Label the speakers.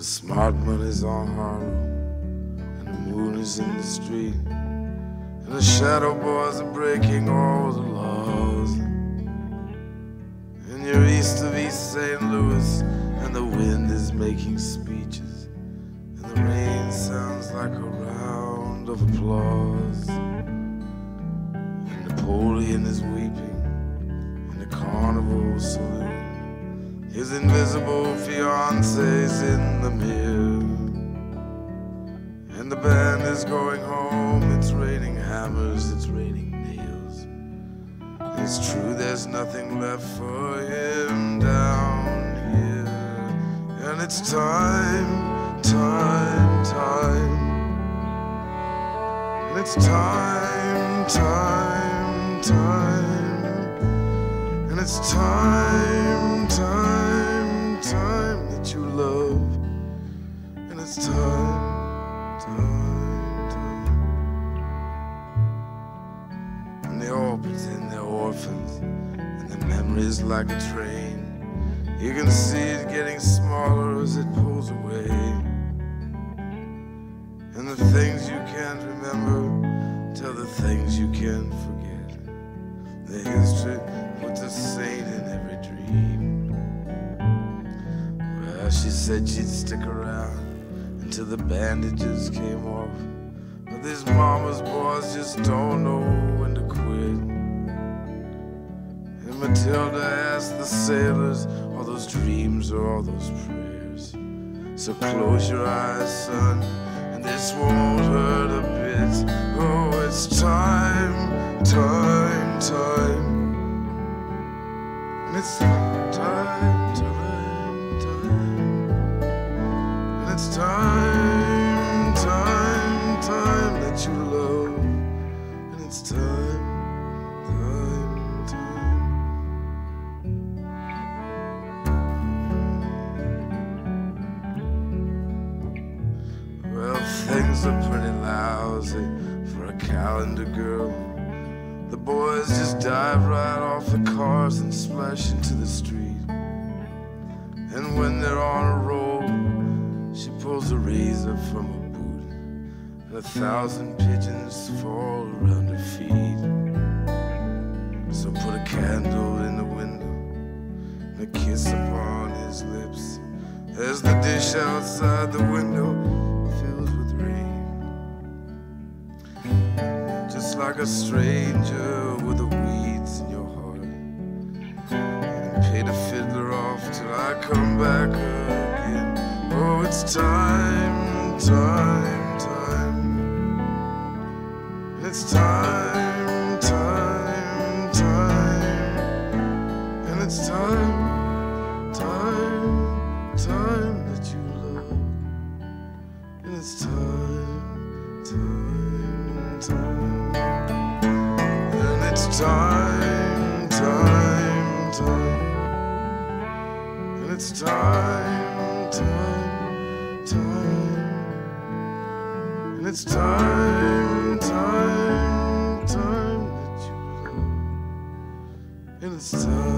Speaker 1: the smart money's on Harlem, and the moon is in the street, and the shadow boys are breaking all the laws. And you're east of East St. Louis, and the wind is making speeches, and the rain sounds like a round of applause. And Napoleon is weeping in the carnival saloon. His invisible fiance's in the mirror. And the band is going home. It's raining hammers, it's raining nails. It's true, there's nothing left for him down here. And it's time, time, time. And it's time, time, time. It's time, time, time that you love. And it's time, time, time. And they all pretend they're orphans. And the memory's like a train. You can see it getting smaller as it pulls away. And the things you can't remember tell the things you can't forget. The history saint in every dream. Well, she said she'd stick around until the bandages came off. But these mama's boys just don't know when to quit. And Matilda asked the sailors, all those dreams or all those prayers. So close your eyes, son, and this won't hurt a bit. Oh, it's time, time, time. It's time, time, time. And it's time, time, time that you love. And it's time, time, time. Well, things are pretty lousy for a calendar girl. The boys just dive right off the cars and splash into the street. And when they're on a roll, she pulls a razor from her boot, and a thousand pigeons fall around her feet. So put a candle in the window and a kiss upon his lips as the dish outside the window like a stranger with the weeds in your heart. And pay the fiddler off till I come back again. Oh, it's time, time, time. It's time, time, time. And it's time, time, time that you love. And it's time, time, time. Time, time, time. And it's time, time, time. And it's time, time, time that you love. And it's time.